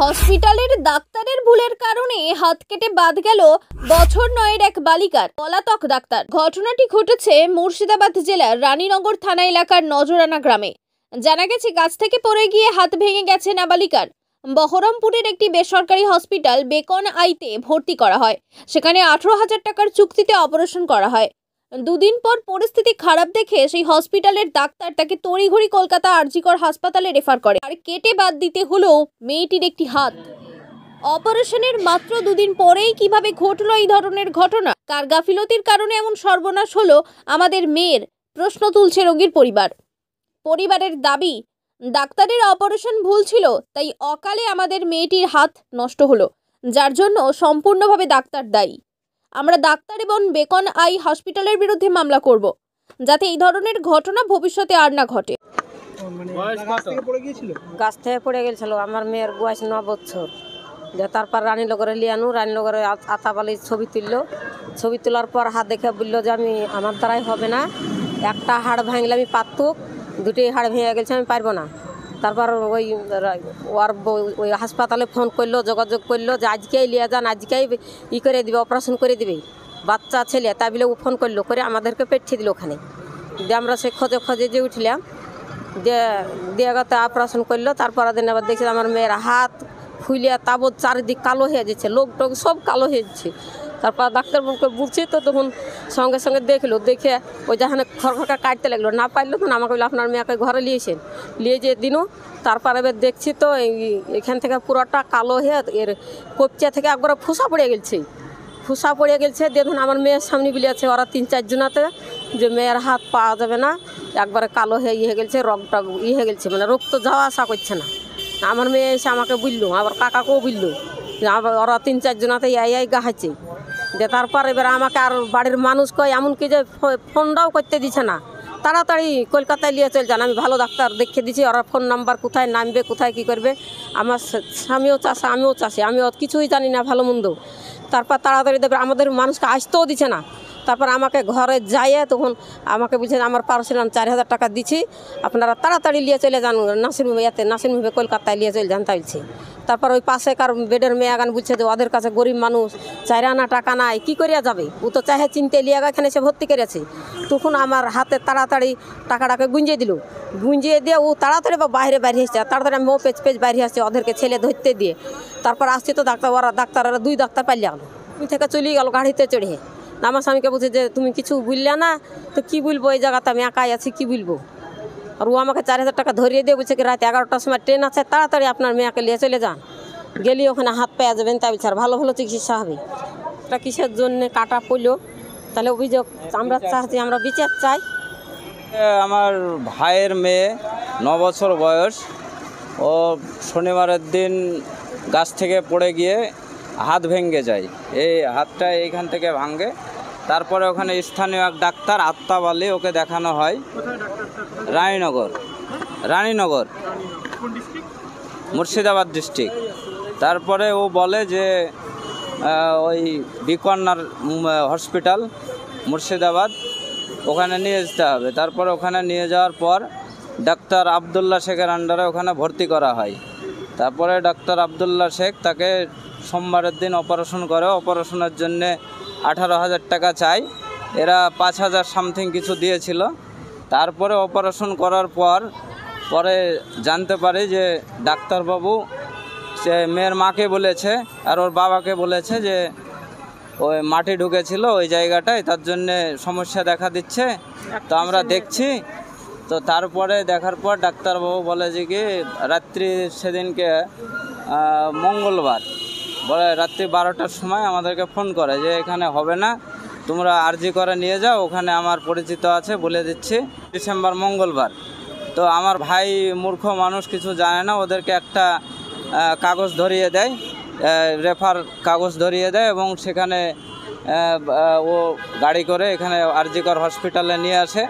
হসপিটালের ডাক্তারের ভুলের কারণে হাত কেটে বাদ গেল বছর নয়ের এক বালিকার, পলাতক ডাক্তার। ঘটনাটি ঘটেছে মুর্শিদাবাদ জেলার রানীনগর থানা এলাকার নজরানা গ্রামে। জানা গেছে, গাছ থেকে পড়ে গিয়ে হাত ভেঙে গেছে নাবালিকার। বহরমপুরের একটি বেসরকারি হসপিটাল বেকন আইতে ভর্তি করা হয়। সেখানে আঠারো হাজার টাকার চুক্তিতে অপারেশন করা হয়। দুদিন পর পরিস্থিতি খারাপ দেখে সেই হসপিটালের ডাক্তার তাকে তড়িঘড়ি কলকাতা আরজিকর হাসপাতালে রেফার করে। আর কেটে বাদ দিতে হলো মেয়েটির একটি হাত। অপারেশনের মাত্র দুদিন পরেই কীভাবে ঘটলো এই ধরনের ঘটনা? কার গাফিলতির কারণে এমন সর্বনাশ হলো আমাদের মেয়ের? প্রশ্ন তুলছে রোগীর পরিবার। পরিবারের দাবি, ডাক্তারের অপারেশন ভুল ছিল, তাই অকালে আমাদের মেয়েটির হাত নষ্ট হলো, যার জন্য সম্পূর্ণভাবে ডাক্তার দায়ী। আমরা ডাক্তার এবং বেকন আই হসপিটালের বিরুদ্ধে মামলা করব যাতে এই ধরনের ঘটনা ভবিষ্যতে আর না ঘটে। গাছ থেকে পড়ে গিয়েছিল গাছ থেকে পড়ে গেছিল আমার মেয়ের বয়স ন বছর। যে তারপর রানীনগরে লিয়ানু রানীনগরে আ- আতাবালি ছবি তুললো। ছবি তোলার পর হাত দেখে বলল যে আমি আমার দ্বারাই হবে না। একটা হাড় ভাঙলে আমি পারতুক দুটি হাড় ভেঙে গেছে আমি পারব না। তারপর ওই, ওর ওই হাসপাতালে ফোন করল, যোগাযোগ করল যে আজকেই লিয়ে যান, আজকেই ই করে দিবে, অপারেশন করে দিবে। বাচ্চা, ছেলে তাই বলে ও ফোন করল, করে আমাদেরকে পেঠিয়ে দিল ওখানে। দিয়ে আমরা সে খোঁজে খোঁজে যে উঠলাম, দিয়ে দিয়ে গত অপারেশন করল তারপর দিন আবার দেখছি আমার মেয়ের হাত ফুলিয়া তাবৎ চারিদিক কালো হয়ে যাচ্ছে লোক টোক সব কালো হয়ে যাচ্ছে। তারপর ডাক্তারবাবুকে বুঝছি তো তখন সঙ্গে সঙ্গে দেখল, দেখে ওই যেখানে খড়খড়কা কাটতে লাগল। না পারল তখন আমাকে বলল, আপনার মেয়েকে ঘরে নিয়েছেন নিয়ে যে দিনও তারপর এবার দেখছি তো এখান থেকে পুরোটা কালো হয়ে এর কপচা থেকে একবার ফুসা পড়ে গেছে ফুসা পড়ে গেছে দেখুন আমার মেয়ের সামনে বিলিয়েছে ওরা তিন চারজনাতে যে মেয়ের হাত পাওয়া যাবে না, একবারে কালো হয়ে ইয়ে গেছে রক্তটা ইয়ে হয়ে গেছে মানে রক্ত যাওয়া আসা করছে না। আমার মেয়ে এসে আমাকে বুঝলো আবার কাকাকেও বুঝলো আবার ওরা তিন চারজনাতে ইয়াই গাহাচ্ছে। যে তারপর এবার আমাকে আর বাড়ির মানুষ কয় এমনকি যে ফোনটাও করতে দিছে না। তাড়াতাড়ি কলকাতায় নিয়ে চলে যান, আমি ভালো ডাক্তার দেখে দিছি, ওরা ফোন নাম্বার কোথায় নামবে, কোথায় কি করবে। আমার স্বামীও চাষে, আমিও চাষি আমি কিছুই জানি না, ভালো মন্দ। তারপর তাড়াতাড়ি দেবে আমাদের মানুষকে আসতেও দিছে না। তারপর আমাকে ঘরে যাইয়ে তখন আমাকে বলছে, আমার পার্সেল আমি চার হাজার টাকা দিচ্ছি আপনারা তাড়াতাড়ি নিয়ে চলে যান, নাসির এতে নাসির কলকাতায় নিয়ে চলে যান তাইছে তারপর ওই পাশে কার বেডের মেয়ে গান বুঝছে যে ওদের কাছে গরিব মানুষ চার না টাকা নাই, কি করিয়া যাবে? ও তো চাহে চিনতে লিয়ে এখানে সে ভর্তি করেছে। তখন আমার হাতে তাড়াতাড়ি টাকাটাকে গুঞ্জিয়ে দিল। গুঞ্জিয়ে দিয়ে ও তাড়াতাড়ি বা বাইরে বাইরে এসছে তাড়াতাড়ি ও পেজ পেজ বাইরে আসছে ওদেরকে ছেলে ধরতে দিয়ে। তারপর আসছে তো ডাক্তার, ওরা ডাক্তাররা দুই ডাক্তার পাইলে গেল ওই থেকে চলে গেল গাড়িতে চড়ে। আমার স্বামীকে বলছে যে, তুমি কিছু বুঝলে না? তো কি বলব এই জায়গাতে, আমি একাই আছি, কি বলব? আর ও আমাকে চার হাজার টাকা ধরিয়ে দিয়ে বলছে কি, রাত এগারোটার সময় ট্রেন আছে, তাড়াতাড়ি আপনার মেয়েকে নিয়ে চলে যান। গেলে ওখানে হাত পেয়ে যাবেন, তাই বিচার ভালো ভালো চিকিৎসা হবে। এটা কিসের জন্য কাটা পড়ল? তাহলে অভিযোগ, আমরা চাচ্ছি, আমরা বিচার চাই। আমার ভাইয়ের মেয়ে, ন বছর বয়স। ও শনিবারের দিন গাছ থেকে পড়ে গিয়ে হাত ভেঙে যায়। এই হাতটা এইখান থেকে ভাঙে তারপরে ওখানে স্থানীয় এক ডাক্তার আত্মাবালি ওকে দেখানো হয়। রানীনগর। রানীনগর। মুর্শিদাবাদ ডিস্ট্রিক্ট। তারপরে ও বলে যে ওই বিকর্নার হসপিটাল, মুর্শিদাবাদ, ওখানে নিয়ে যেতে হবে। তারপর ওখানে নিয়ে যাওয়ার পর ডাক্তার আবদুল্লা শেখের আন্ডারে ওখানে ভর্তি করা হয়। তারপরে ডাক্তার আবদুল্লা শেখ তাকে সোমবারের দিন অপারেশন করে। অপারেশনের জন্যে আঠারো হাজার টাকা চাই। এরা পাঁচ হাজার সামথিং কিছু দিয়েছিল। তারপরে অপারেশন করার পর পরে জানতে পারি যে ডাক্তারবাবু সে মেয়ের মাকে বলেছে আর ওর বাবাকে বলেছে যে ওই মাটি ঢুকেছিল ওই জায়গাটায় তার জন্যে সমস্যা দেখা দিচ্ছে। তো আমরা দেখছি। তো তারপরে দেখার পর ডাক্তারবাবু বলে যে কি রাত্রি সেদিনকে মঙ্গলবার। রাত্রি বারোটার সময় আমাদেরকে ফোন করে যে এখানে হবে না, তোমরা আরজি করে নিয়ে যাও, ওখানে আমার পরিচিত আছে বলে দিচ্ছি। ডিসেম্বর, মঙ্গলবার। তো আমার ভাই মূর্খ মানুষ কিছু জানে না, ওদেরকে একটা কাগজ ধরিয়ে দেয় রেফার কাগজ ধরিয়ে দেয় এবং সেখানে ও গাড়ি করে এখানে আরজিকর হসপিটালে নিয়ে আসে।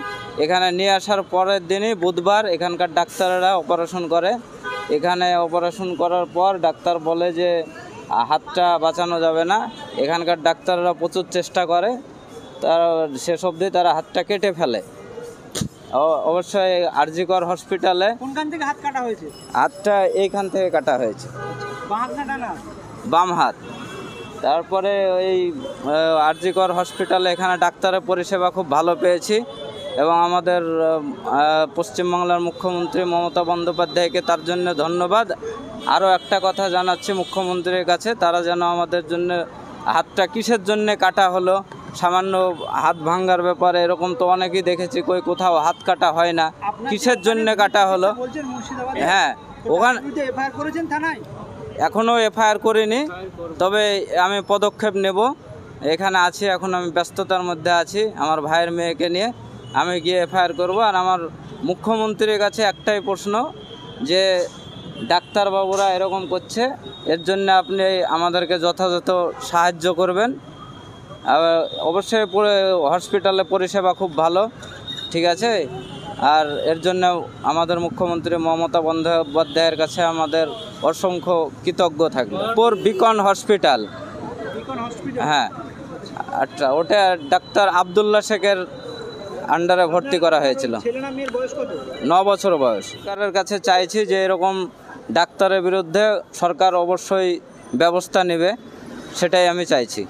এখানে নিয়ে আসার পরের দিনই বুধবার এখানকার ডাক্তারেরা অপারেশন করে। এখানে অপারেশন করার পর ডাক্তার বলে যে হাতটা বাঁচানো যাবে না। এখানকার ডাক্তাররা প্রচুর চেষ্টা করে। তার শেষ অবধি তারা হাতটা কেটে ফেলে। অবশ্যই আরজিকর হসপিটালে কোনখান থেকে হাত কাটা হয়েছে? হাতটা এইখান থেকে কাটা হয়েছে। বাম হাত। তারপরে ওই আরজিকর হসপিটালে এখানে ডাক্তারের পরিষেবা খুব ভালো পেয়েছি। এবং আমাদের পশ্চিমবাংলার মুখ্যমন্ত্রী মমতা বন্দ্যোপাধ্যায়কে তার জন্য ধন্যবাদ। আরও একটা কথা জানাচ্ছি মুখ্যমন্ত্রীর কাছে তারা যেন আমাদের জন্য হাতটা কিসের জন্য কাটা হলো সামান্য হাত ভাঙ্গার ব্যাপারে এরকম তো অনেকেই দেখেছি কই কোথাও হাত কাটা হয় না কিসের জন্য কাটা হলো? হ্যাঁ ওখানে এখনও এফআইআর করিনি তবে আমি পদক্ষেপ নেব। এখানে আছি এখন আমি ব্যস্ততার মধ্যে আছি আমার ভাইয়ের মেয়েকে নিয়ে আমি গিয়ে এফআইআর করব। আর আমার মুখ্যমন্ত্রীর কাছে একটাই প্রশ্ন যে ডাক্তারবাবুরা এরকম করছে এর জন্য আপনি আমাদেরকে যথাযথ সাহায্য করবেন। অবশ্যই পুরো- হসপিটালে পরিষেবা খুব ভালো ঠিক আছে? আর এর জন্য আমাদের মুখ্যমন্ত্রী মমতা বন্দ্যোপাধ্যায়ের কাছে আমাদের অসংখ্য কৃতজ্ঞ থাকবে। পর বিকন হসপিটাল। হ্যাঁ আচ্ছা ওটা ডাক্তার আবদুল্লা শেখের আন্ডারে ভর্তি করা হয়েছিল। ছেলে না বছর বয়স। সরকারের কাছে চাইছি যে এরকম ডাক্তারের বিরুদ্ধে সরকার অবশ্যই ব্যবস্থা নেবে সেটাই আমি চাইছি।